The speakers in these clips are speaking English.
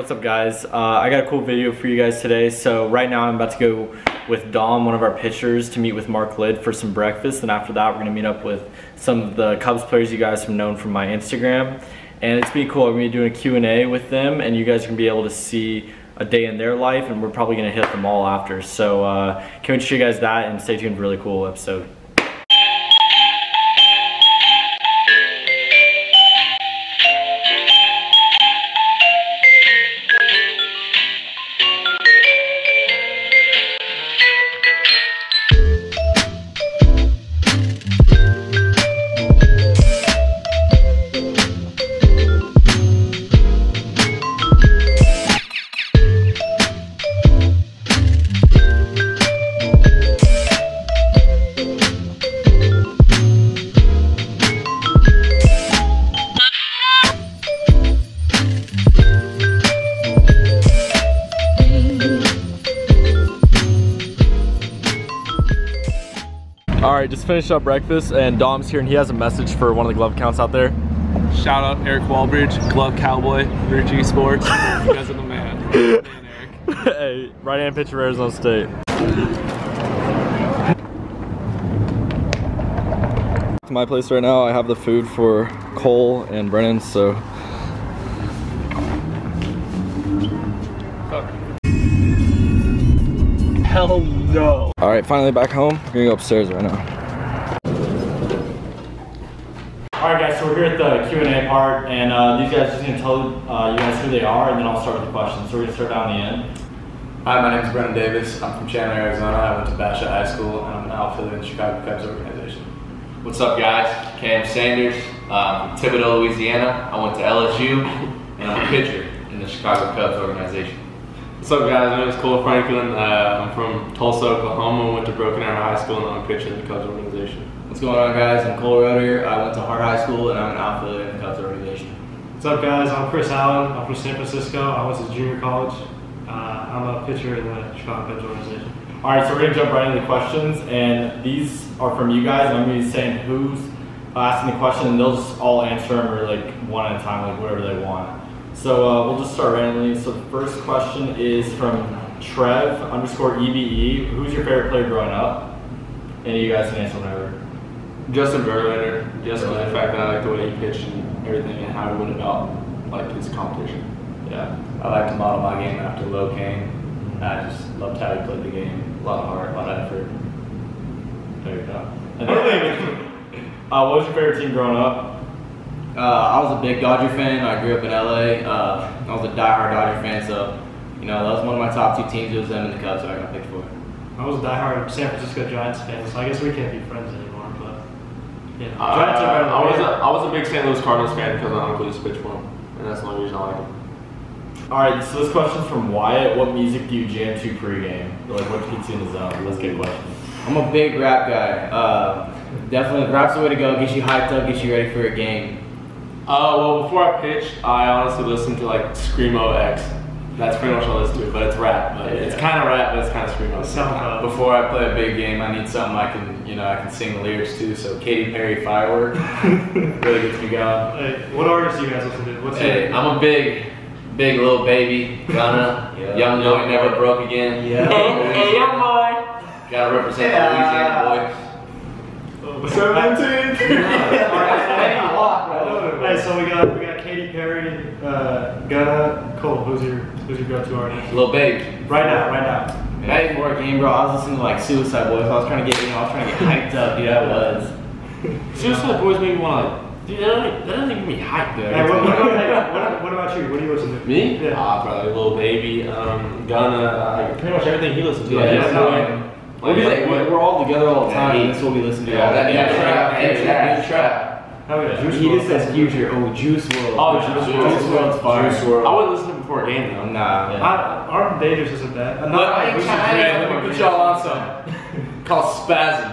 What's up guys? Uh, I got a cool video for you guys today. So right now I'm about to go with Dom, one of our pitchers, to meet with Mark Lid for some breakfast. And after that we're gonna meet up with some of the Cubs players you guys have known from my Instagram. And it's gonna be cool. I'm gonna be doing a Q&A with them and you guys are gonna be able to see a day in their life and we're probably gonna hit them all after. So uh, wait to show you guys that and stay tuned for a really cool episode. Finished up breakfast and Dom's here and he has a message for one of the glove counts out there. Shout out Eric Walbridge, Glove Cowboy, Energy Sports. you guys are the man. man Eric. hey, right hand pitcher Arizona State. To my place right now, I have the food for Cole and Brennen, so. Hell no. All right, finally back home. We're gonna go upstairs right now. So we're here at the Q&A part, and uh, these guys are just gonna tell uh, you guys who they are, and then I'll start with the questions. So we're gonna start down the end. Hi, my name is Brennen Davis. I'm from Chandler, Arizona. I went to Basha High School, and I'm an outfielder in the Chicago Cubs organization. What's up, guys? Cam Sanders um, from Thibodaux, Louisiana. I went to LSU, and I'm a pitcher in the Chicago Cubs organization. What's up, guys? My name is Kohl Franklin. Uh, I'm from Tulsa, Oklahoma. Went to Broken Arrow High School, and I'm a pitcher in the Cubs organization. What's going on, guys? I'm Cole Roederer. I went to Hart High School, and I'm an outfielder in the Cubs organization. What's up, guys? I'm Chris Allen. I'm from San Francisco. I went to junior college. Uh, I'm a pitcher in the Chicago Cubs organization. All right, so we're gonna jump right into the questions, and these are from you guys. I'm gonna be saying who's asking the question, and they'll just all answer them or like one at a time, like whatever they want. So uh, we'll just start randomly. So the first question is from Trev underscore EBE. Who's your favorite player growing up? And you guys can answer whenever. Justin Verlander, just for the fact that I like the way he pitched and everything, and how he went about like his competition. Yeah. I like to model my game after Lo Cain. I just loved how he played the game. A lot of heart, a lot of effort. There you go. And then, uh, what was your favorite team growing up? Uh, I was a big Dodger fan. I grew up in LA. Uh, I was a diehard Dodger fan, so you know that was one of my top two teams. It was them and the Cubs, so I got picked for. I was a diehard San Francisco Giants fan, so I guess we can't be friends anymore. But yeah, Uh, Giants are better than I was we a, was a big St. Louis Cardinals fan because my uncle used to pitch for him, and that's the only reason I like him. All right, so this question's from Wyatt. What music do you jam to pregame? Like, what keeps you in the zone? Let's get a question. I'm a big rap guy. Uh, definitely, rap's the way to go. Gets you hyped up, gets you ready for a game. Uh, well, before I pitch, I honestly listen to like Screamo X. That's pretty much all I listen to, but it's rap. But it's kind of rap, but it's kind of Screamo. SoundCloud. Before I play a big game, I need something I can, you know, I can sing the lyrics too. So Katy Perry, Firework, really gets me going. Hey, what artists do you guys listen to? What's Hey, your, I'm a big, big Lil Baby. Gunna, Yeah. young boy never broke again. Yeah. Hey, young boy. Gotta represent the Louisiana Hey, so we got we got Katy Perry, uh, Gunna, Cole. Who's your who's your go-to boy. artist? Lil Baby. Right now, right now. Back before a game, bro, I was listening to like Suicide Boys. I was trying to get, you know, I was trying to get hyped up. Dude, I was. Suicide Boys made me want to like, dude, that doesn't, that doesn't even me hype, dude. Hey, what, what, about- what, what about you? What do you listen to? Me? Yeah. Ah, probably Lil Baby, um, Gunna, uh, pretty much everything he listens to. Yeah, yeah, Young no, Boy. man. Like, We're, like, we're all together all the time. Yeah, and that's what we listen to. Yeah, that yeah, new trap, yeah, hey, that new trap. Oh, How about Juice He WRLD? just says future. Oh, Juice WRLD. Oh, Juice WRLD. Juice WRLD's fire. Juice WRLD. I wouldn't listen to it before a game though. Nah. I- Arm Dangerous isn't bad. Look, I ain't trying, I ain't let me put y'all on some. Called Spasm.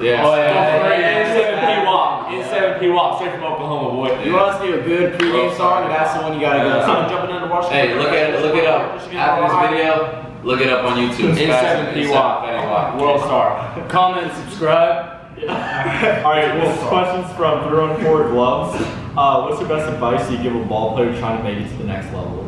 Yeah. Oh yeah, Don't yeah, yeah, forget. yeah. In 7P walk, in 7P walk, straight from Oklahoma, boy. You want to do a good pregame song? That's the one you gotta go. Someone to. jumping under Washington. Hey, look at it, look it up. After this video, look it up on YouTube. In Spasm, 7P in 7P walk. world star. Comment, subscribe. All right, well, question's from Throwing Forward Gloves. Uh, what's your best advice you give a ball player trying to make it to the next level?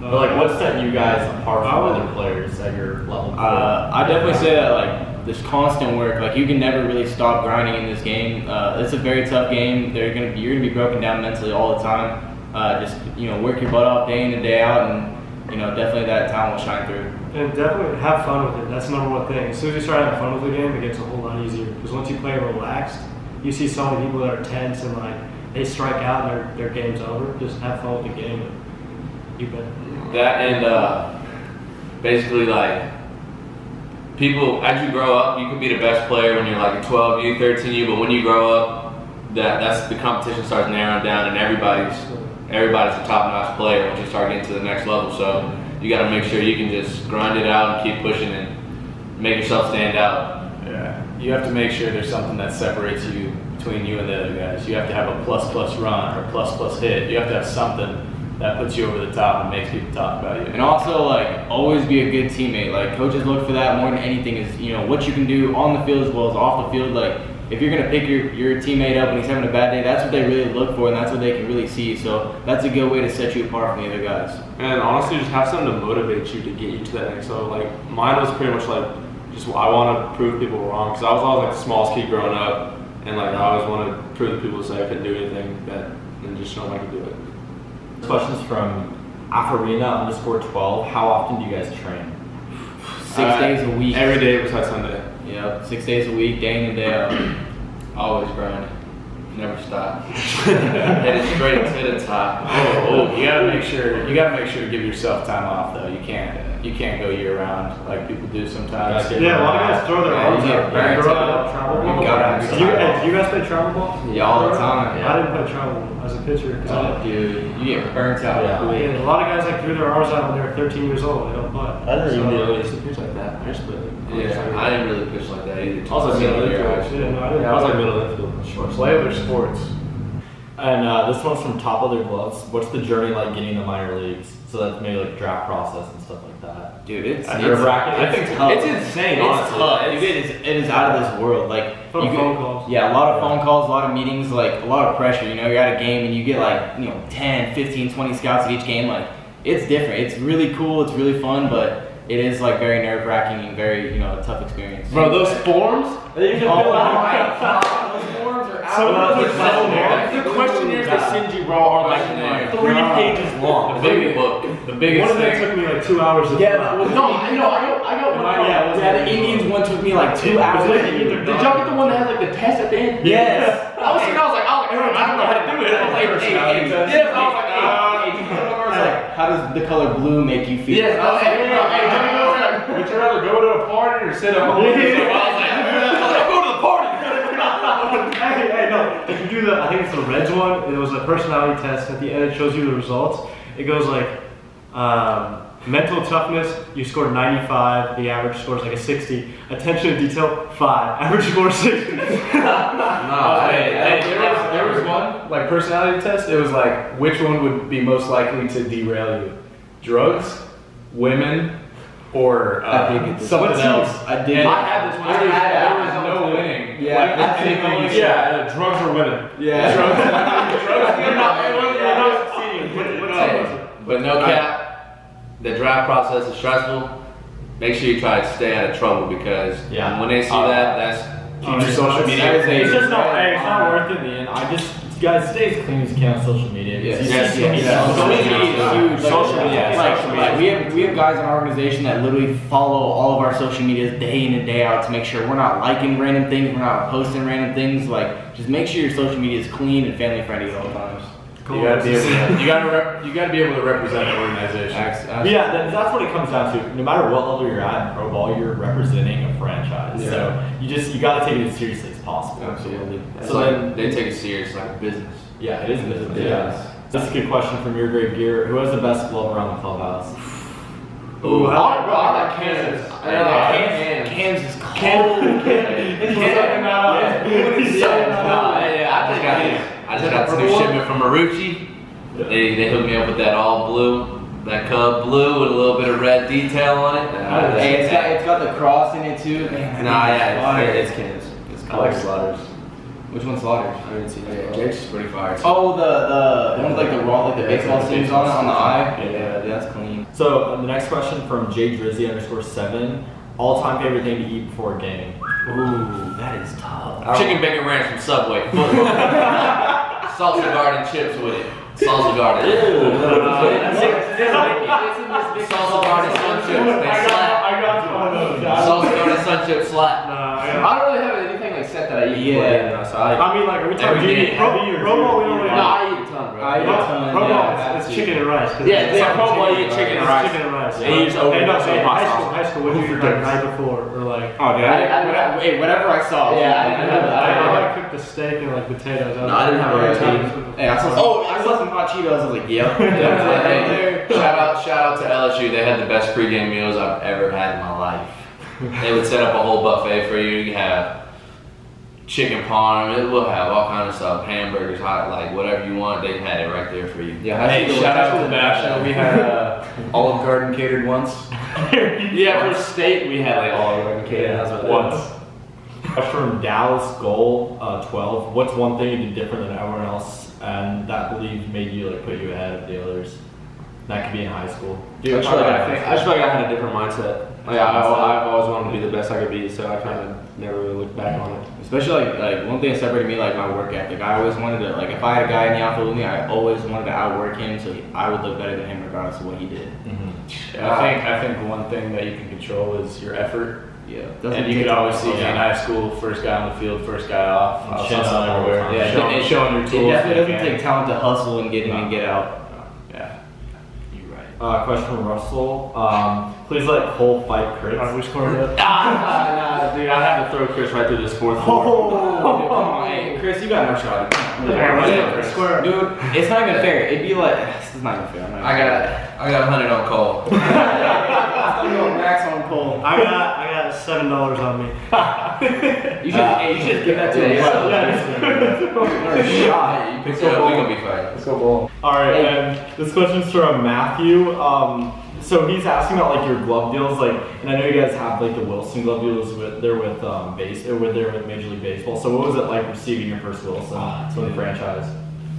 But like, what set you guys apart from other players at your level? Uh, I definitely say that like this constant work. Like you can never really stop grinding in this game. Uh, it's a very tough game. They're gonna you're gonna be broken down mentally all the time. Uh, just you know work your butt off day in and day out, and you know definitely that talent will shine through. And definitely have fun with it. That's the number one thing. As soon as you start having fun with the game, it gets a whole lot easier. Because once you play relaxed, you see so many people that are tense and like they strike out and their, their game's over. Just have fun with the game. You bet. That and uh, basically like people as you grow up, you can be the best player when you're like a 12U, 13U, but when you grow up, that that's the competition starts narrowing down and everybody's everybody's a top notch player once you start getting to the next level. So you got to make sure you can just grind it out and keep pushing and make yourself stand out. Yeah, you have to make sure there's something that separates you between you and the other guys. You have to have a plus plus run or a plus plus hit. You have to have something that puts you over the top and makes people talk about you. And also, like, always be a good teammate. Like, coaches look for that more than anything is, you know, what you can do on the field as well as off the field. Like, if you're going to pick your, your teammate up and he's having a bad day, that's what they really look for and that's what they can really see. So, that's a good way to set you apart from the other guys. And honestly, just have something to motivate you to get you to that next level. Like mine was pretty much like just I want to prove people wrong because I was always like the smallest kid growing up, and like I always wanted to prove to people to say I couldn't do anything that and just show them I could do it. Questions from Afarina underscore 12. How often do you guys train? Six Uh, days a week. Every day besides Sunday. Yep, six days a week, day in and day out. Always grind, never stop. Headed straight to the top. Oh, oh, you gotta make sure you gotta make sure to give yourself time off though. You can't you can't go year round like people do sometimes. Gotta Yeah, a lot of guys throw their arms you get out. throw out. out travel You ball. gotta Do you, hey, uh, you guys play travel ball? Yeah, all the time. I didn't play travel ball as a pitcher. 'cause oh, I Oh, dude, you get burnt out Yeah. quick. And a lot of guys like threw their arms out when they were 13 years old. They don't play. I didn't even So- do I used like that. I used to play. Yeah, I didn't really push like that either. I was like middle infield. Yeah, no, I didn't. Yeah, I was like middle infield. Short. Play other sports. And uh, this one's from Top of Their Gloves. What's the journey like getting to minor leagues? So that's maybe like draft process and stuff like that. Dude, it's, I it's, nerve wracking. I think It's tough. It's insane, It's honestly. tough. Dude, it is, it is out of this world. Like Phone- phone calls. Yeah, a lot of phone calls, a lot of meetings, like a lot of pressure. You know, you're at a game and you get like, you know, 10, 15, 20 scouts at each game. Like, it's different. It's really cool. It's really fun, but it is like very nerve wracking and very, you know, a tough experience. Bro, those forms. oh my god, those forms are out. Some of of those this are so world. The questionnaires they send you, bro, are like Questionnaire. three pages long. The big book. The One of them took me like two hours to Yeah, fill that out. was No, I know, I got, I got one. Right, from- yeah, Yeah, the Indians one took me like two Was hours. it either Did y'all get the one that has like the test at the end? Yes. I was, I was like, I was like, I don't know how to do it. I was like, hey, hey, yes. I was like, hey, hey, I was like, how does the color blue make you feel? Yes, I was like, hey, hey, Jimmy goes like, would you rather go to a party or sit at home? Yeah. I was like, I was like, go to the party. hey, hey, no. If you do the, I think it's the Reds one. It was a personality test. At the end, it shows you the results. It goes like um, mental toughness. You scored 95. The average score is like a 60. Attention to detail, five. Average score 60. No, hey, hey, there was, there was one, like personality test, it was like, which one would be most likely to derail you? Drugs, women, or uh, get this. something What's else? I did. And I had this one, there was, I had- there I was no one winning. Yeah, Like, I think anything you you said. said. Yeah, drugs or women. Yeah. Drugs, drugs, you're not, You're not succeeding. What, what time was it? But no cap, the draft process is stressful. Make sure you try to stay out of trouble because Yeah. when they see Uh, that, that's keep your social media. It's just not, hey, it's not worth it in the end. I just, guys, stay as clean as you can on social media. Yes. Yes, yes, Social media media is huge. Social media, like, social like, we have we have guys in our organization that literally follow all of our social medias day in and day out to make sure we're not liking random things, we're not posting random things. Like, just make sure your social media is clean and family friendly at all times. You gotta be able to, you gotta, rep, you gotta be able to represent an organization. Yeah, that, that's what it comes down to. No matter what level you're at in pro ball, you're representing a franchise. So you just you gotta take it as seriously as possible. Absolutely. it's So like then- they take it serious like a business. Yeah, it is business. It Yeah. is. That's a good question from your grave gear. Who has the best glove around the clubhouse? Ooh, I I like, bro, I like Kansas. I Yeah, like Kansas, Kansas. Kansas is cold. Yeah, yeah, I just got this. I just got this new shipment from Marucci. They, they hooked me up with that all blue, that Cub blue with a little bit of red detail on it. Uh, Hey, it's got it's got the cross in it too. Man, Nah, that thing yeah, fire. it's, it's Kansas. It's I like Kansas. slaughters. Which one's Slaughters? I didn't see Yeah, that. Jake's is pretty fire. too. Oh, the the one with like the raw, like the Yeah, baseball the seams on it on the eye. Yeah. Yeah, dude, that's clean. So uh, the next question from J Drizzy underscore seven. All time favorite thing to eat before a game. Ooh, that is tough. Chicken bacon ranch from Subway. Salsa garden chips with it. Salsa garden. Salsa garden sun chips. They slap. I got you. Oh, no. Salsa garden sun chips slap. Nah, I I don't really have anything like set that I eat. Yeah. before, you know, so I, I mean, like, are we talking Every day. pro, promo? We don't really no, I eat a ton, bro. I eat a ton, Promo, yeah. it's, it's chicken and rice. 'cause Yeah, it's yeah, something promo, you eat chicken and It's rice. Chicken and rice. And you just open hey, no, up some hey, hot high school, high school. What did you eat like the night before, or like? Oh, dude, I, I, I, wait, whatever I saw. Yeah, I I, didn't I, have I, that. cooked the steak and like potatoes. No, I didn't have a routine. Hey, I saw. Oh, I saw some hot Cheetos. I was like, yep. Yeah, Right there. shout out, shout out to LSU. They had the best pregame meals I've ever had in my life. They would set up a whole buffet for you. You have chicken parm. It will have all kind of stuff, hamburgers, hot, like whatever you want. They had it right there for you. Yeah, Hey, shout out to the was national. We had uh, Olive Garden catered once. Yeah, for state we had like all of catered. That's Once. was. From Dallas Goal uh, 12. What's one thing you did different than everyone else, and that believe made you like put you ahead of the others? That could be in high school. I just feel like I, think, I just feel like I had a different mindset. Like I, I, I've always wanted to be the best I could be, so I kind of never really looked back on it. Especially like like one thing that separated me like my work ethic. I always wanted to like if I had a guy in the outfield with me, I always wanted to outwork him so he, I would look better than him regardless of what he did. I think I think one thing that you can control is your effort. Yeah, and you could always see in high school, first guy on the field, first guy off, And uh, on everywhere. Yeah, It- showing, it- showing your It tools. definitely doesn't can. take talent to hustle and get in and get out. Yeah. You're right. Uh, question from Russell. Um, please let Cole fight All right, crits. we scored dude, I had to throw Chris right through this fourth floor. Oh, come on, hey, Chris, you got no shot. Yeah, square. Dude, it's not even fair. It'd be like this is not even fair. I'm not I got, I got a hundred on call. I'm going max on Cole. I got I got seven dollars on me. You should, hey, you should give that to him. Shot. You picked it up. We gonna be fighting. Let's go ball. All right, and this question's from Matthew. Um, so he's asking about like your glove deals, like, and I know you guys have like the Wilson glove deals with they're with um, base, or with they're with Major League Baseball. So what was it like receiving your first Wilson from the franchise?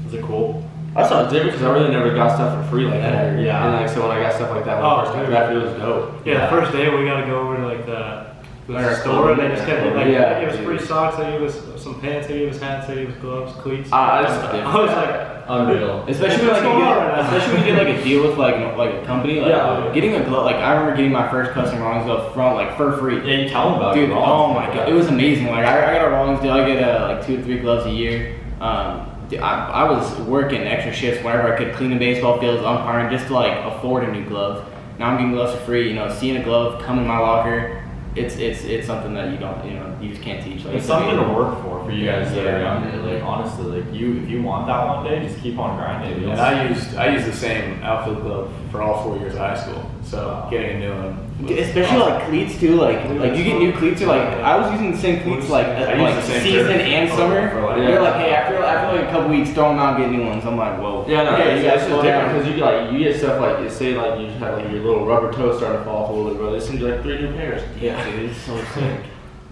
Was it cool? I saw it different because I really never got stuff for free like that. Yeah. And like so when I got stuff like that when Oh, I first got it was dope. Yeah, Yeah. the first day we gotta go over to like the, the Our store and they just kept like Yeah, they gave us free socks, they gave us some pants, they gave us hats, they gave us gloves, cleats. I just, I was like, Unreal. Especially when, like, you get, right especially when you get like a deal with like an- like a company, like Yeah. getting a glove. Like I remember getting my first custom Rawlings glove from like for free. Yeah, you tell them about Dude, it. oh my god, it was amazing. Like I, I got a Rawlings deal. I get uh, like two to three gloves a year. Um, I, I was working extra shifts whenever I could, cleaning baseball fields, umpiring, just to like afford a new glove. Now I'm getting gloves for free. You know, seeing a glove come in my locker, it's it's it's something that you don't you know you just can't teach. Like It's something to work for for you Yeah, guys that are yeah. younger. Like honestly, like you if you want that one day, just keep on grinding. And I used I used the same outfield glove for all four years of high school. So getting a new one. Especially awesome. like cleats too, like like you get new cleats or like I was using the same cleats like I use like season and summer. for, like- They're like, hey, after after like a couple weeks, throw them out, and get new ones. I'm like, whoa. Yeah, no, Okay, it's, you it's just different down. because you get like you get stuff like you say like you have like your little rubber toe starting to fall off a little bit, bro. They send you like three new pairs. Yeah, dude, it's so sick.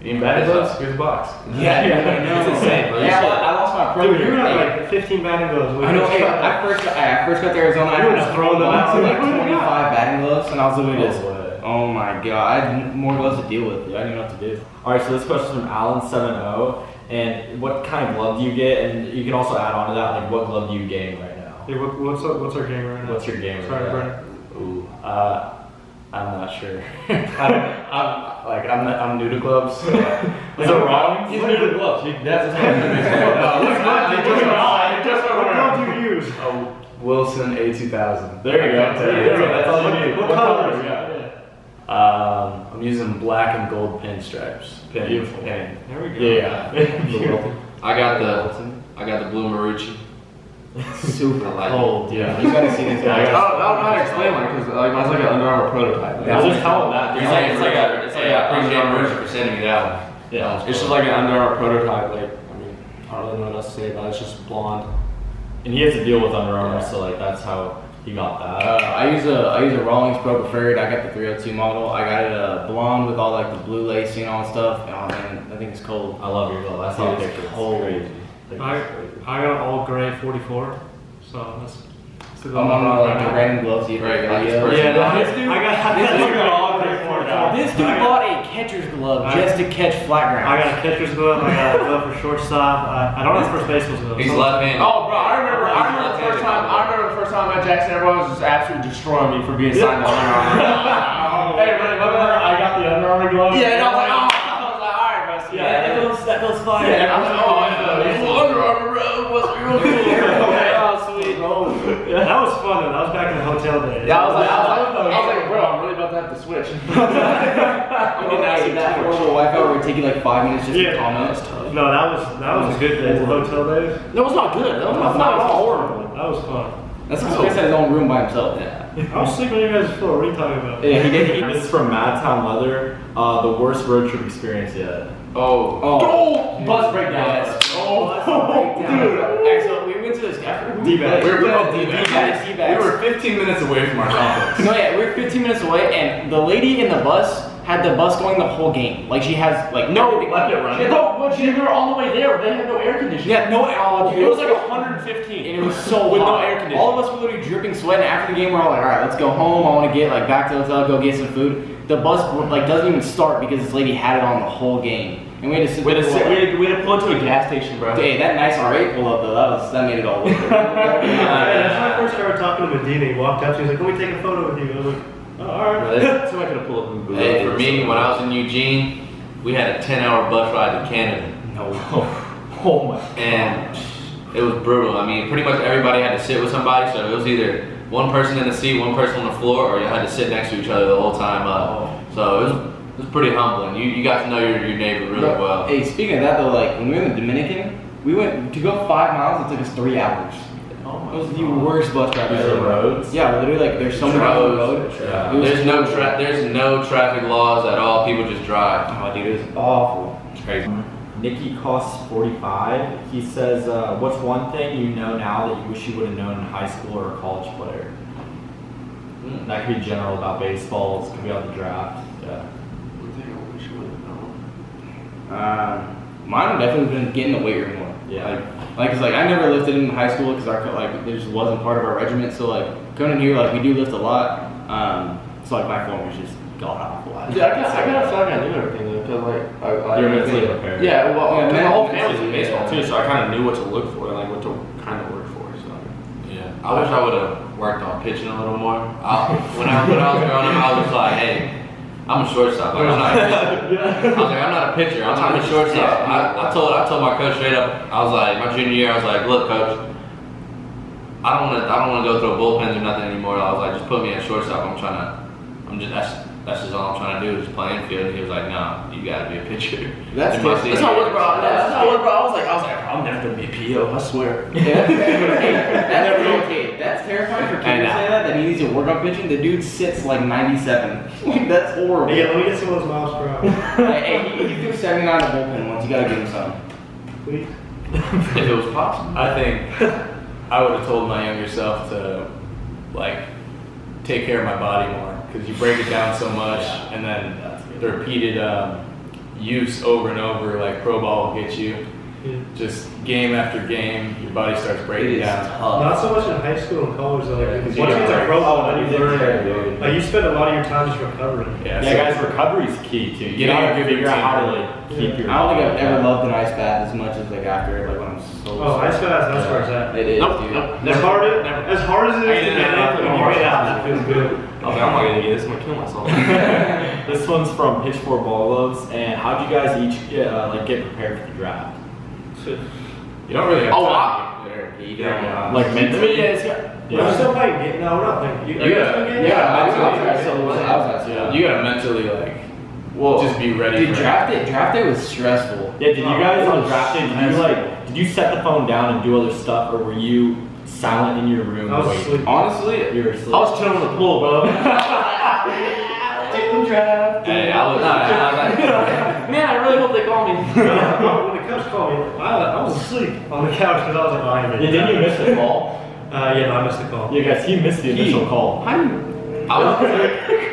You need batting gloves? Here's a box. Yeah, dude, I know. It's insane, bro. Yeah, I, I lost my pro. dude, you year. had like 15 batting gloves. We I know. Hey, I first got, I first got to Arizona. I You were had throwing them out. of like What do you 25 got? batting gloves, and I was literally just, Oh, oh my god, I had more gloves to deal with. Dude. I didn't know what to do. All right, so this question from Alan70. And what kind of glove do you get? And you can also add on to that, like what glove do you game right now? Hey, what, what's our, what's our game right now? What's your game Sorry, right now? Ooh, uh, I'm not sure. I, I'm like I'm not, I'm new to gloves. So, Is it wrong? He's new to gloves. That's What glove do you use? a Wilson A2000. There you go. There you go. That's all you need. What What color? Yeah. Um, I'm using black and gold pinstripes. Pin, Beautiful. Pin. There we go. Yeah. I got the, I got the blue Marucci. Super I like it. Cold, yeah. You gotta see this guy. I don't, I don't know how to explain like because like mine's like an Under Armour prototype. Yeah, just tell them that. It's like, it's like a, it's like Yeah, a appreciate Under Armour. Marucci for sending me that one. Yeah. It's just like an Under Armour prototype. Like I mean, I don't really know what else to say about it. It's just blonde. And he has to deal with Under Armour, Yeah. so like that's how You got Uh, that. I use a I use a Rawlings Pro Preferred. I got the 302 model. I got it uh, blonde with all like the blue lacing and all that stuff. Oh man, I think it's cold. I love your glove. I saw Dude, the it's picture. It's cold. crazy. Like, I, crazy. I got an all gray 44, so that's. that's the I'm one on I'm uh, like right the now. random gloves you Right, right, like video. it's Yeah, no, this this dude, I got, this I dude- got all gray 44. this dude bought a catcher's glove I- just to catch flat ground. I got a catcher's glove. I got a glove for shortstop. I, I don't have first baseman's glove. He's So- left-handed. Oh, bro, I remember. I remember the first time. I remember the first time I met Jaxon. Everyone was just absolutely destroying me for being signed to Under Armour. hey, remember I got the Under Armour glove? Yeah, and I was like, oh, I was like, all right, bro. see, yeah, that goes that goes fire. Yeah, I was like, oh, yeah, It's Under Armour, bro. What's real cool? Oh, sweet. Oh, that was fun. though. That was back in the hotel days. Yeah, I was like, I was like, I was like, bro, I'm really about to have to switch. I mean, I that horrible Wi-Fi where it take you like five minutes just Yeah. to comment. No, that was that was a good day. The hotel days. That was not good. That was not, not horrible. That was fun. That's because Chris had his own room by himself. Yeah. I was sleeping on your guys' floor. What are you talking about? Yeah, he did. He, This is from Madtown Leather. Uh, the worst road trip experience yet. Oh. oh, Bus breakdown. Yes. Oh, Dude, dude. okay, we went to this after D-bag. We were Yeah, D-bags, D-bags. D-bags. We were 15 minutes away from our complex. No, yeah, we were 15 minutes away, and the lady in the bus had the bus going the whole game. Like she has like No, left it running. No, but you were all the way there. They had no air conditioning. Yeah, no, oh, dude, It was like 115. and it was so with no air conditioning. All of us were literally dripping sweat. And after the game, we're all like, all right, let's go home. I want to get like back to the hotel, go get some food. The bus like doesn't even start because this lady had it on the whole game, and we had to sit We had to for, sit, we like- had, we had to pull into a gas station, bro. Hey, that nice R8 pull up though, that was that made it all worth it. Yeah, that's when I first started talking to Medina. He walked up to me. He's like, "Let me take a photo with you." I was like, "Oh, all right." Somebody could have pulled up and Hey, for me, when I was in Eugene, we had a 10 hour bus ride to Canada. no. Oh my. God. And it was brutal. I mean, pretty much everybody had to sit with somebody, so it was either one person in the seat, one person on the floor, or you had to sit next to each other the whole time up. So it was, it was pretty humbling. You, you got to know your, your neighbor really Bro, well. Hey, speaking of that though, like when we were in the Dominican, we went to go five miles. It took us three hours. Oh It was the worst bus ride Because of ever. roads? Yeah, we're literally like there's so many on the road. Yeah. There's no horrible. tra- there's no traffic laws at all. People just drive. Oh, dude, it was awful. It's crazy. Nikki costs 45. He says, uh, what's one thing you know now that you wish you would have known in high school or a college player? Hmm. That could be general about baseball. It could be about the draft. Yeah. One thing I wish you would have known. Um, mine would definitely been getting the weight room more. Yeah. Like, like, cause like I never lifted in high school because our co- like it just wasn't part of our regiment. So like coming here, like we do lift a lot. Um, so like my form was just god awful. Yeah, I got, I got a feel like I knew everything though, like, I, I, You're mentally prepared. Yeah, well, Yeah, yeah, men- my whole family's in baseball yeah. too, so I kind of knew what to look for and like what to kind of work for. So. Yeah, I wish I would have worked on pitching a little more. I, when I when I was growing up, I was just like, hey, I'm a shortstop. Like, I'm not. A pitcher. I was like, I'm not a pitcher. I'm, I'm a shortstop. I, I told I told my coach straight up. I was like, my junior year, I was like, look, coach. I don't want to. I don't want to go throw bullpens or nothing anymore. I was like, just put me at shortstop. I'm trying to. I'm just. That's that's just all I'm trying to do is just play infield. And he was like, no, you got to be a pitcher. That's my That's how it was, bro. That's how it was, bro. I was like, I was like, I'm never gonna be a PO. I swear. Yeah, hey, that's okay. That's terrifying for kids to say that. That he needs to work on pitching. The dude sits like 97. Like that's horrible. Yeah, let me get some of those miles per hour, Hey, hey, he, he threw 79 to bullpen once. You gotta give him some. please. If it was possible. I think I would have told my younger self to like take care of my body more because you break it down so much, and then the repeated um, use over and over, like pro ball will get you. Yeah. Just game after game, your body starts breaking down. Not so much in high school and college though. Yeah, once you you get get to pro ball, then you you did learn. Like you spend a lot of your time just recovering. Yeah, Yeah, so- guys, recovery is key too. You Getting gotta a figure out how to like keep your. I don't think I've ever loved an ice bath as much as like after, like when I'm so. Oh, ice bath, that's where it's at. It is, Nope, dude. nope. As hard as, Never. as hard as it is to I get didn't up, have when you get out, that feels good. I was like, I'm not gonna get this. I'm gonna kill myself. This one's from Pitch Four Ball Gloves. And how'd you guys each uh, like get prepared for the draft? You don't really have Oh, time. wow. to get prepared. You don't know. Like mentally? Yeah, it's got- We're still playing game. No, we're not playing. You, You are gotta- still game? Yeah, I was, I Yeah. at St. Louis. I was at St. Louis. You gotta mentally like Whoa. just be ready. Dude, draft day, draft day was stressful. Yeah, did you guys Oh, on draft day, did you like, did you set the phone down and do other stuff, or were you silent in your room I was waiting? asleep. Honestly, You were asleep. I was chilling in the pool, bro. team draft. Hey, I was, I was like, Man, I really hope they call me. when the coach called me, I, I was asleep on the couch because I was like, oh, I ain't Yeah, didn't you miss the call? Uh, yeah, no, I missed the call. Yeah, guys, he missed the initial call. I was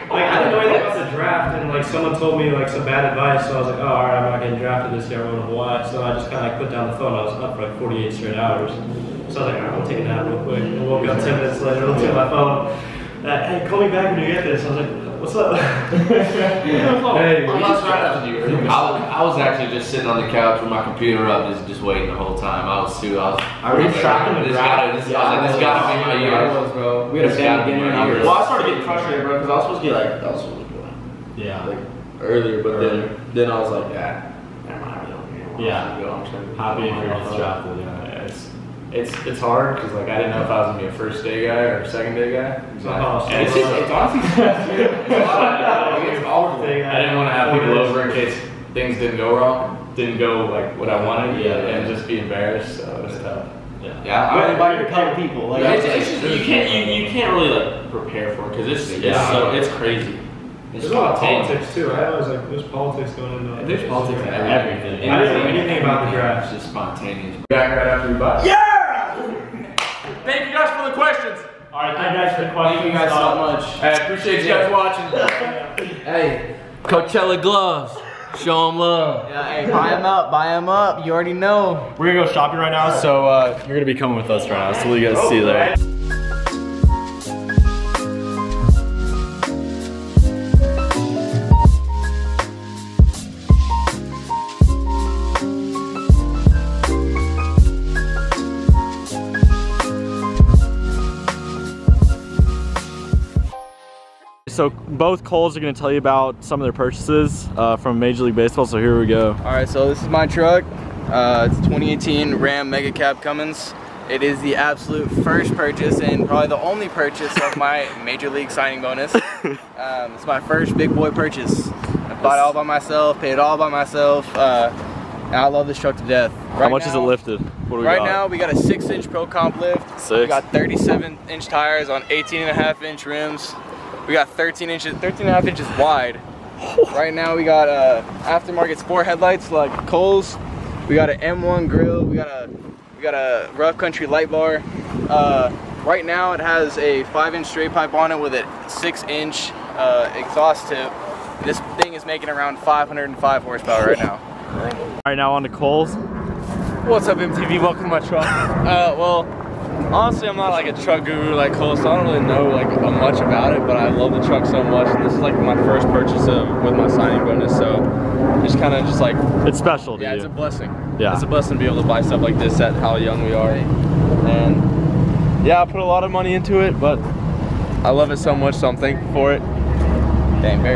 Like I didn't know anything about the draft, and like someone told me like some bad advice, so I was like, oh, all right, I'm not getting drafted this year. I'm going to Hawaii. So I just kind of like put down the phone. I was up for like 48 straight hours. So I was like, all right, I'm gonna take a nap real quick. And woke up 10 minutes later, looked at my phone. Uh, hey, call me back when you get this. I was like, what's up? Hey, I'm not drafting you. I was, I was actually just sitting on the couch with my computer up, just, just waiting the whole time. I was too. I was. I was tracking the this draft. Gotta, this, I was like, this gotta be my I year. was, bro. We had a It's family dinner. my and I year. was- Well, I started getting frustrated, bro, because I was supposed to get like that was supposed to be like, Yeah. like earlier, but then then I was like, yeah, never mind, I don't care. Yeah. I'm just gonna- Happy if you're drafted, yeah. Yeah, it's it's it's hard because like I didn't know if I was gonna be a first day guy or a second day guy. Oh, And it's just it's honestly stressful. It's a lot. Like, it's awful. Thing, I didn't want to have people over in case things didn't go wrong, didn't go like what I wanted, Yeah. and just be embarrassed. So it was tough. Yeah, I I, invited a couple people. Like, Yeah, I it's, was it's you can't you, you can't really like prepare for it because it's it's Yeah. so it's crazy. it's There's a lot of spontaneous. politics too. I was like, there's politics going into it. There's politics in Everything. I didn't know anything about the draft. It's just spontaneous. Back right after we buy. Thank you guys for the questions. All right, thank you guys for the questions. Thank you guys so much. I appreciate you guys watching. Hey, Coachella gloves. Show them love. Yeah, hey, buy them up, buy them up. You already know. We're gonna go shopping right now, so uh, you're gonna be coming with us right now. So we'll you guys see you there. So both Coles are gonna tell you about some of their purchases uh, from Major League Baseball. So here we go. All right, so this is my truck. Uh, it's 2018 Ram Mega Cab Cummins. It is the absolute first purchase and probably the only purchase of my Major League signing bonus. Um, it's my first big boy purchase. I bought it all by myself, paid it all by myself. Uh, I love this truck to death. How Right much is it lifted? What do we Right got? now we got a six inch Pro Comp lift. We got 37 inch tires on 18 and a half inch rims. We got 13 inches, 13 and a half inches wide. right now we got uh, aftermarket sport headlights like Coles. We got an M1 grill. We got a we got a rough country light bar. Uh, right now it has a five inch straight pipe on it with a six inch uh, exhaust tip. This thing is making around 505 horsepower right now. All right, now on to Coles. What's up, MTV? Welcome to my truck. Uh, well, honestly, I'm not like a truck guru like Cole, so I don't really know like much about it. But I love the truck so much, and this is like my first purchase of with my signing bonus. So just kind of just like It's special to yeah, you. it's a blessing. Yeah. it's a blessing to be able to buy stuff like this at how young we are. And yeah, I put a lot of money into it, but I love it so much, so I'm thankful for it. Dang, very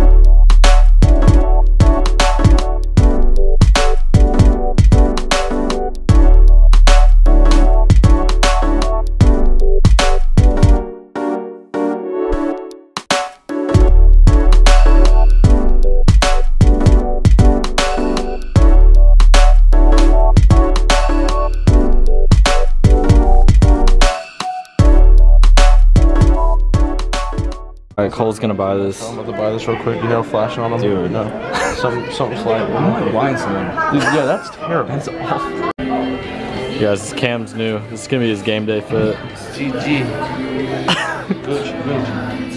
Gonna buy this. I'm about to buy this real quick. You know, flashing on them. Dude. no, some something sliding. blind someone. Dude, yeah, that's terrible. That's awful. Guys, this Cam's new. This is gonna be his game day fit. Oh.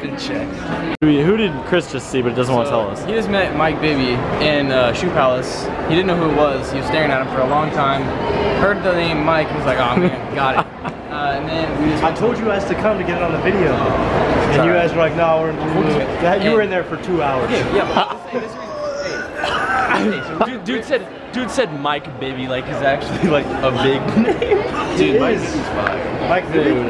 cash. Dropping checks. Who who did Chris just see, but doesn't want to tell us? He just met Mike Bibby in uh, Shoe Palace. He didn't know who it was. He was staring at him for a long time. Heard the name Mike and was like, oh man, got it. Uh, and then we just I told you guys to come to get it on the video, and you guys were like, "No, we're in Blue." That, you were in there for two hours. yeah, but this, hey, this hey, hey, so dude, dude said dude said Mike Bibby like he's actually like a big name. Dude, Mike is fire. Mike Dude,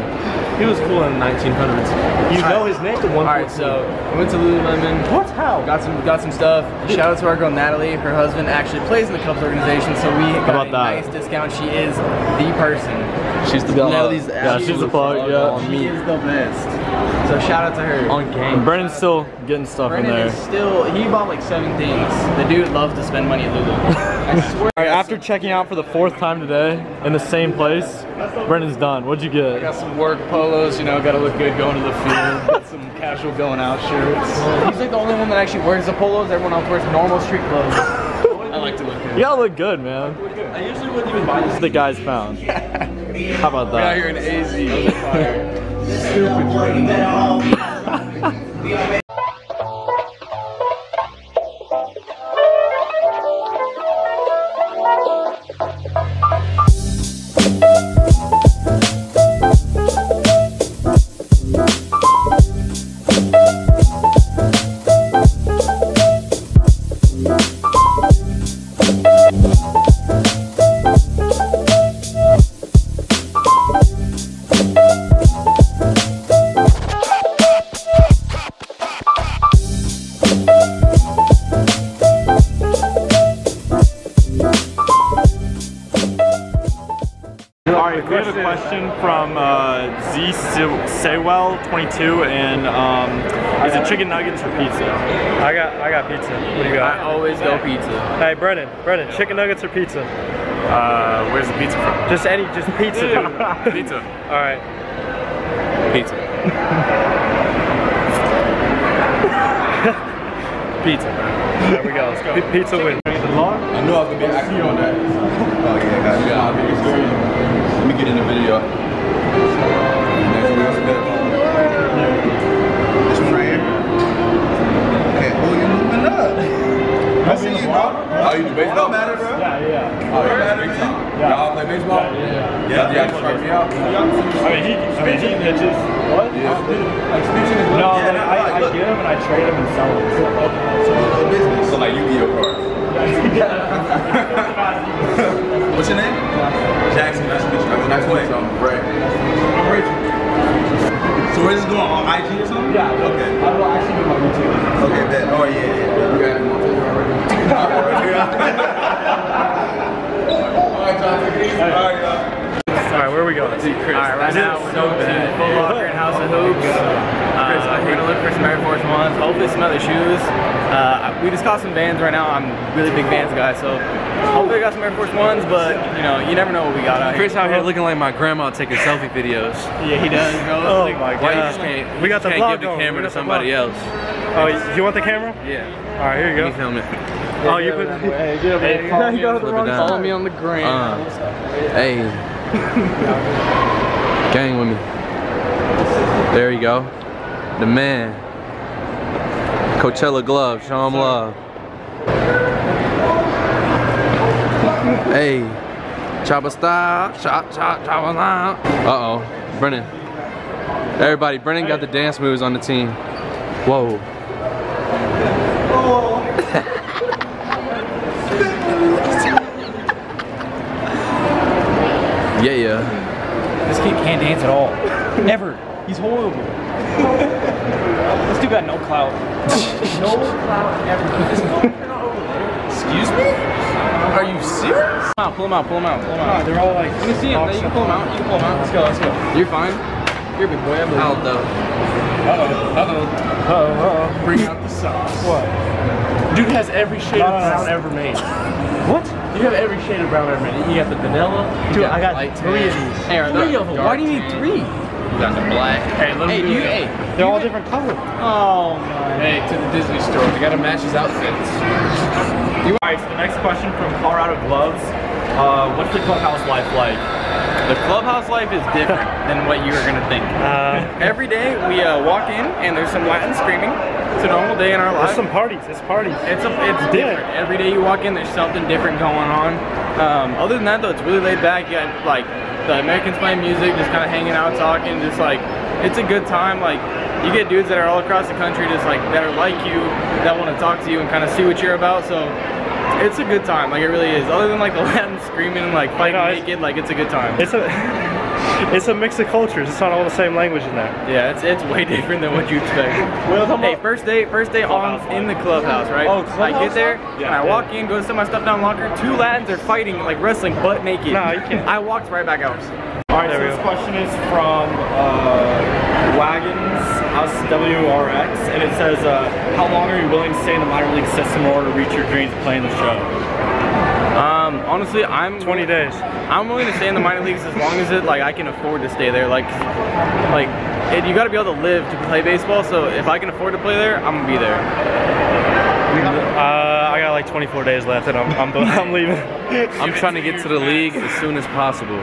he was cool in the 1900s. You know his name? All right, so we went to Lululemon. What? How? Got some got some stuff. Shout out to our girl Natalie. Her husband actually plays in the Cubs organization, so we got about a that? nice discount. She is the person. She's the Natalie's plug. Yeah, she's the plug, yeah. She is the best. So shout out to her. On game. Brennen's still getting stuff Brendan in there. is still he bought like seven things. The dude loves to spend money at Lulu. I. All right, after checking out for the fourth time today in the same place, Brendan's done. What'd you get? Got some work polos, you know, gotta look good going to the field. Got some casual going out shirts. He's like the only one that actually wears the polos. Everyone else wears normal street clothes. I like to look good. You gotta look good, man. I usually wouldn't even buy this. The guys found. How about out that? here in AZ. Those question from uh, Z Sewell 22, and um, is it chicken nuggets or pizza? I got, I got pizza. What do you got? I always go pizza. Hey, Brennen, Brennen, chicken nuggets or pizza? Uh, where's the pizza from? Just any, just pizza, dude. Pizza. All right. Pizza. Pizza. There we go. Let's go. pizza wins. I knew I was gonna be active on that. Oh yeah, got you. Yeah, I'll be Let me get in the video. Next one, what's better? This one right here. Okay, oh, you moving up. I see you, bro. Oh, you do baseball? Don't matter, bro. Yeah, yeah. Oh, you matter, big time. Y'all play baseball? Yeah. Yeah, yeah. You strike me out. I mean, he, I mean, he pitches. What? Yeah. Like speaking is no, Yeah, like, no, I, I get him and I trade him and sell him. So, So, business. So like Yu-Gi-Oh cards. What's your name? Jaxon. Nice to meet you. Meet you. Right. I'm Rachel. So where's this going on IG or something? yeah. Okay. I will actually do my YouTube. Okay, bet. Oh yeah, yeah. You got on already. Alright, John, take it easy. Alright, y'all. All right, where are we going? Alright, right now we're going to Foot Locker and House of Hoops. Uh, we're gonna look for some Air Force Ones, hopefully some other shoes. Uh, we just caught some Vans right now. I'm really big Vans guy, so hopefully I got some Air Force Ones. But you know, you never know what we got out Chris here. out here looking like my grandma taking selfie videos. Yeah, he does, bro. Oh Like, my Why you god. just can't, we got just the can't vlog give the going. camera to somebody vlog. else? Oh, you want the camera? Yeah. All right, here you You go. film it. Oh, you put. Hey, Hey, here. follow me You go on to the the wrong side. Follow me on the gram. Uh, hey. Gang with me. There you go. The man. Coachella glove. Show him love. Hey. Chopper style. Chop, chop, chopper style. Uh oh. Brennen. Everybody, Brennen got the dance moves on the team. Whoa. Yeah, yeah. This kid can't dance at all. Ever. He's horrible. this dude got no clout. no clout ever. This motherfucker over there. Excuse me? Are you serious? Pull him out, pull him out, pull him out, pull him out. they're all like. Let me see him. You can pull him out. You can pull him out. Let's go, let's go. You're fine. You're a big boy. I believe. Out though. Uh-oh. Uh-oh. Uh-oh. Uh-oh. Bring out the sauce. What? Dude has every shade No, of no, no. brown ever made. What? You have every shade of brown ever made. You got the vanilla. Dude, got I got light three of these. Hey, Three there- of 'em. Why do you need three? You got the black. Hey, let Hey, do you, hey. They're all different colors. Oh my. Hey, to the Disney store. We gotta match his outfits. All right, so the next question from Colorado Gloves. Uh, what's the clubhouse life like? The clubhouse life is different than what you were gonna think. Uh, Every day we uh, walk in and there's some Latin screaming. It's a normal day in our life. some parties. It's parties. It's a, it's Yeah. different. Every day you walk in, there's something different going on. Um, other than that, though, it's really laid back. You got like the Americans playing music, just kind of hanging out, talking, just like it's a good time. Like you get dudes that are all across the country, just like that are like you, that want to talk to you and kind of see what you're about. So It's a good time, like it really is. Other than like the Latin screaming and like fighting know, it's- naked, like it's a good time. It's a it's a mix of cultures. It's not all the same language in there. yeah, it's it's way different than what you expect. hey, first day, first day on in the clubhouse, right? Oh, I get there stuff? and Yeah, I yeah. walk in, go to set my stuff down locker. Two Latins are fighting, like wrestling, butt naked. No, you can't. I walked right back out. All right, There so this go. question is from uh, Wagons Us WRX, and it says, uh, "How long are you willing to stay in the minor league system in order to reach your dreams of playing the show?" Honestly, I'm 20 days. I'm willing to stay in the minor leagues as long as it like I can afford to stay there. Like, like it, you got to be able to live to play baseball. So if I can afford to play there, I'm gonna be there. Uh, I got like 24 days left, and I'm I'm, I'm leaving. I'm trying to get to the league as soon as possible.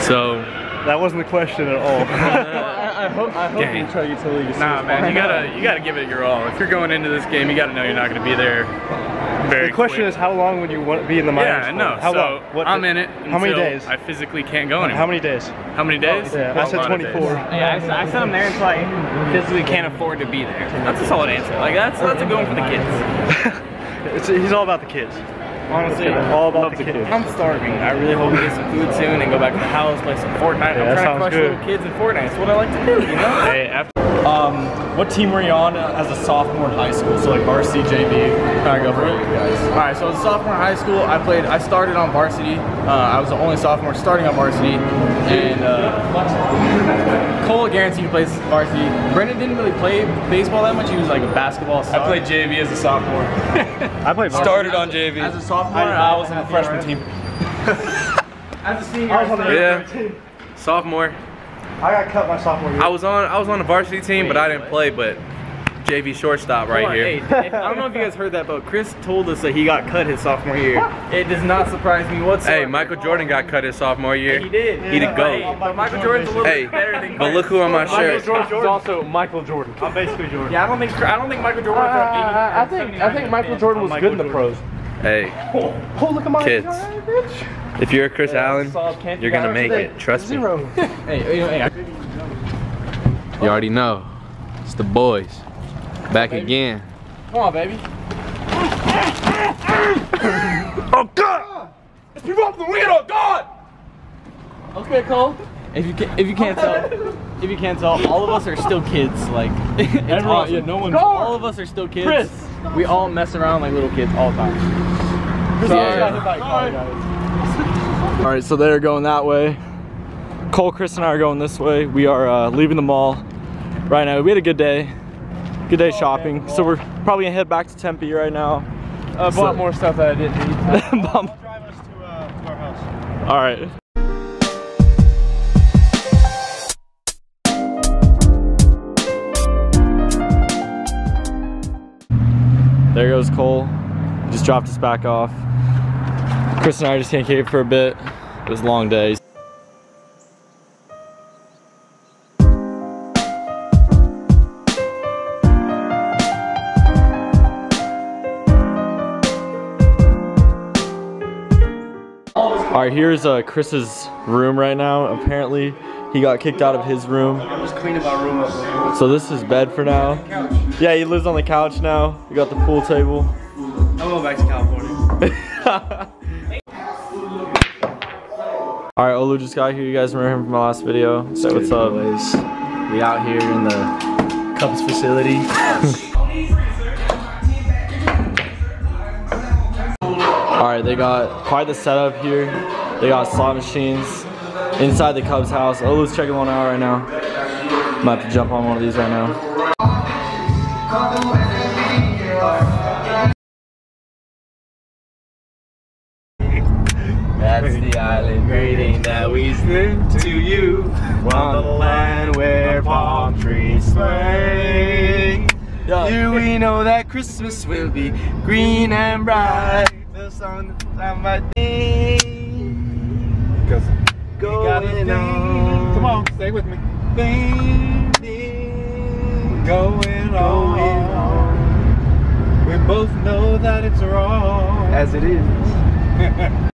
So, That wasn't the question at all. I hope I hope Dang. you try to get to the league. Nah, man, you gotta you gotta give it your all. If you're going into this game, you gotta know you're not gonna be there. Very the question quick. is, how long would you want to be in the minors? yeah, for? no. How so long? What- I'm in it. How many days? I physically can't go anymore. How many days? How many days? Yeah, I said a lot of days. 24. Yeah, I, said- I said I'm there until I physically can't afford to be there. That's a solid answer. Like that's that's a good one for the kids. It's, he's all about the kids. Honestly, all about the kids. I'm starving. I really hope we get some food soon and go back to the house, play some Fortnite. Yeah, I'm trying to crush good. little kids in Fortnite. It's what I like to do, you know? Hey, after, um, what team were you on as a sophomore in high school? So like varsity, JV. Alright, go for it, guys. Alright, so as a sophomore in high school, I played. I started on varsity. Uh, I was the only sophomore starting on varsity, and uh, Cole guaranteed plays varsity. Brennen didn't really play baseball that much. He was like a basketball. I played JV as a sophomore. I played varsity. Started on JV. as a sophomore. I was on the freshman team. As a senior, I was on the Yeah. yeah. team. Sophomore. I got cut my sophomore year. I was on I was on the varsity team, but I didn't play. But JV shortstop right on, here. hey, I don't know if you guys heard that, but Chris told us that he got cut his sophomore year. It does not surprise me whatsoever. Hey, Michael Jordan got cut his sophomore year. He did. He did go. goat. But Michael Jordan's a little Hey, bit better than but look who on my Michael shirt. Jordan is also Michael Jordan. I'm basically Jordan. Yeah, I don't think I don't think Michael Jordan. would throw 80 I think I think Michael Jordan was good in the pros. Hey, oh, oh, look at my Kids. bitch. if you're a Chris Allen, you're gonna make it. Trust me. Zero. Hey, hey, hey, You already know. It's the boys. Back again. come on, baby. Oh God! Let's move up the window, God! Okay, Cole. If you can, if you can't tell, if you can't tell, all of us are still kids. Like it's Everyone- awesome. yeah, no one's- All of us are still kids. Chris. We all mess around like little kids all the time. All right, so they're going that way. Cole, Chris, and I are going this way. We are uh, leaving the mall right now. We had a good day, good day shopping. So we're probably gonna head back to Tempe right now. I So- bought more stuff that I didn't need. Bum. Drive us to, uh, to our house. All right. There goes Cole. He Just dropped us back off. Chris and I are just gonna cave for a bit. It was long day. Here's uh, Chris's room right now. Apparently, he got kicked out of his room. Just cleaning my room up. So this is bed for now. Yeah, he lives on the couch now. We got the pool table. I'm going back to California. All right, Olu just got here. You guys remember him from my last video. So what's up? Guys? We out here in the Cubs facility. All right, they got quite the setup here. They got slot machines inside the Cubs house. Oh, Olu's checking one out right now. I'm about to jump on one of these right now. That's the island greeting that we send to you. On the land where palm trees sway. Do we know that Christmas will be green and bright? The song that my day. Going on. Come on, stay with me. Baby, going on. We both know that it's wrong. As it is.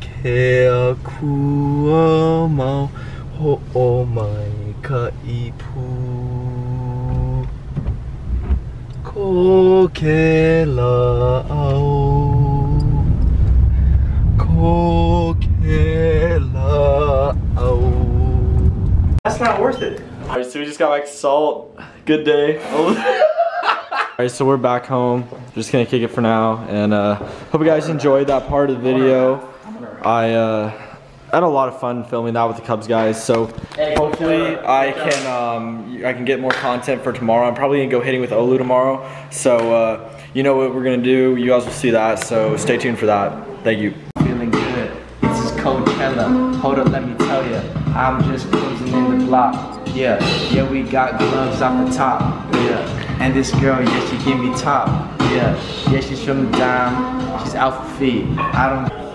Kea kua mau ho o mai ka ipu That's not worth it. All right, so we just got back to Salt. Good day. All right, so we're back home. Just gonna kick it for now, and uh, hope you guys enjoyed that part of the video. I uh, had a lot of fun filming that with the Cubs guys. So hopefully I can um, I can get more content for tomorrow. I'm probably gonna go hitting with Olu tomorrow. So uh, you know what we're gonna do. You guys will see that. So stay tuned for that. Thank you. Feeling good. This is Coachella. Hold up, let me tell ya. I'm just cruising in the block. Yeah, yeah, we got gloves off the top. Yeah, and this girl, yeah, she give me top. Yeah, yeah, she's from the dime. She's out for feet. I don't.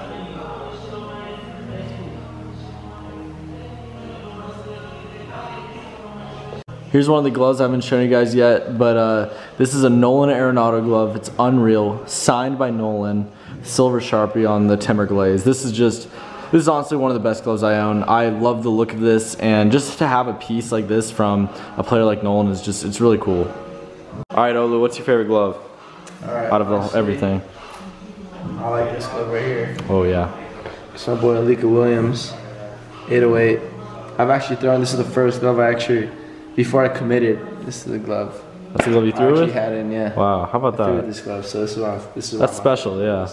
Here's one of the gloves I haven't shown you guys yet, but uh, this is a Nolan Arenado glove. It's unreal, signed by Nolan, silver sharpie on the timber glaze. This is just, this is honestly one of the best gloves I own. I love the look of this, and just to have a piece like this from a player like Nolan is just, it's really cool. All right, Olu, what's your favorite glove? All right, Out of honestly, everything. I like this glove right here. Oh yeah. It's my boy Alika Williams, 808. I've actually thrown, this is the first glove I actually, before I committed, this is the glove. That's the glove you I threw actually with? had in, yeah. Wow, how about I threw with that? this glove, so this is this is That's special, yeah.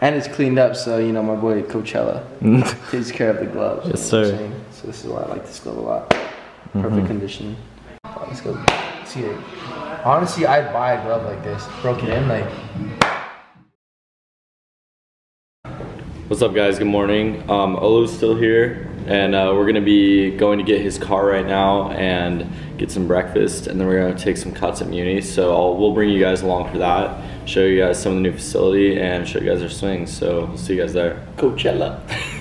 And it's cleaned up, so you know my boy Coachella takes care of the gloves. Yes, you know sir. So this is why I like this glove a lot. Perfect Mhm. condition. Oh, let's go. See it. Honestly, I'd buy a glove like this, broken in, like What's up guys, good morning. Um, Olu's still here and uh, we're gonna be going to get his car right now and get some breakfast and then we're gonna take some cuts at Muni. So I'll, we'll bring you guys along for that, show you guys some of the new facility and show you guys our swings. So we'll see you guys there. Coachella.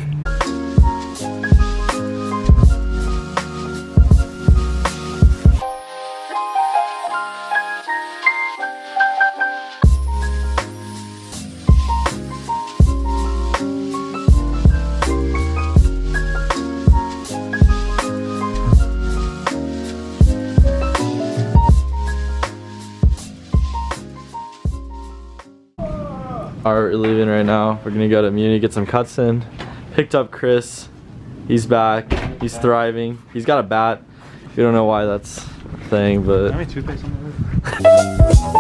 We're leaving right now. We're gonna go to Muni, get some cuts in. Picked up Chris. He's back. He's thriving. He's got a bat. We don't know why that's a thing, but.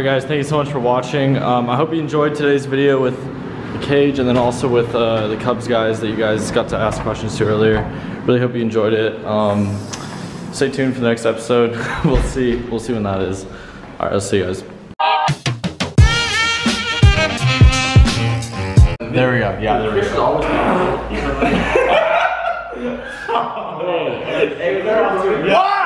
Alright guys, thank you so much for watching. Um, I hope you enjoyed today's video with the cage and then also with uh, the Cubs guys that you guys got to ask questions to earlier. Really hope you enjoyed it. Um, stay tuned for the next episode. we'll see. We'll see when that is. Alright, I'll see you guys. There we go. Yeah, there we go. Hey,